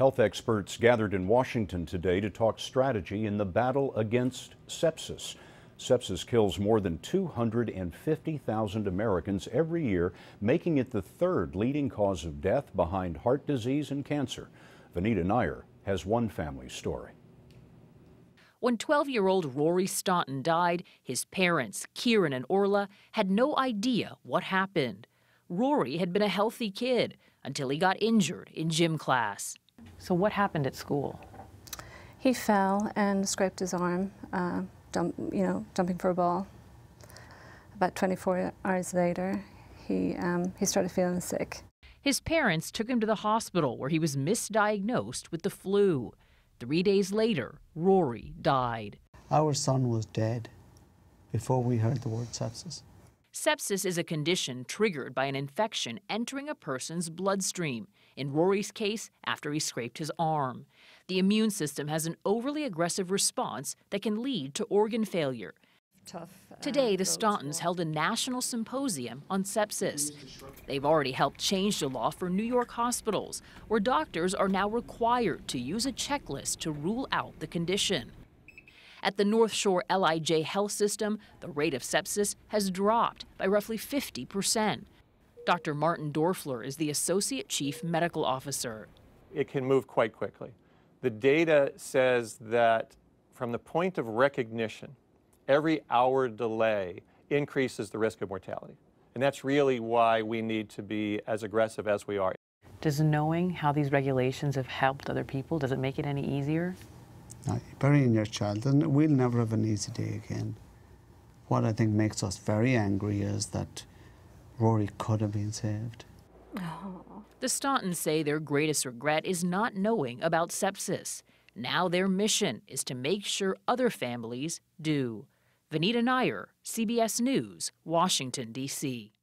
Health experts gathered in Washington today to talk strategy in the battle against sepsis. Sepsis kills more than 250,000 Americans every year, making it the third leading cause of death behind heart disease and cancer. Vinita Nair has one family story. When 12 year old Rory Staunton died, his parents, Kieran and Orla, had no idea what happened. Rory had been a healthy kid until he got injured in gym class. So what happened at school? He fell and scraped his arm, uh, dump, you know, jumping for a ball. About 24 hours later, he, um, he started feeling sick. His parents took him to the hospital where he was misdiagnosed with the flu. Three days later, Rory died. Our son was dead before we heard the word sepsis. Sepsis is a condition triggered by an infection entering a person's bloodstream. In Rory's case, after he scraped his arm. The immune system has an overly aggressive response that can lead to organ failure. Tough, uh, Today, the Stauntons held a national symposium on sepsis. They've already helped change the law for New York hospitals, where doctors are now required to use a checklist to rule out the condition. At the North Shore LIJ Health System, the rate of sepsis has dropped by roughly 50 percent. Dr. Martin Doerfler is the Associate Chief Medical Officer. It can move quite quickly. The data says that from the point of recognition, every hour delay increases the risk of mortality. And that's really why we need to be as aggressive as we are. Does knowing how these regulations have helped other people, does it make it any easier? Burying your child, and we'll never have an easy day again. What I think makes us very angry is that Rory could have been saved. The Stauntons say their greatest regret is not knowing about sepsis. Now their mission is to make sure other families do. Vinita Nair, CBS News, Washington, D.C.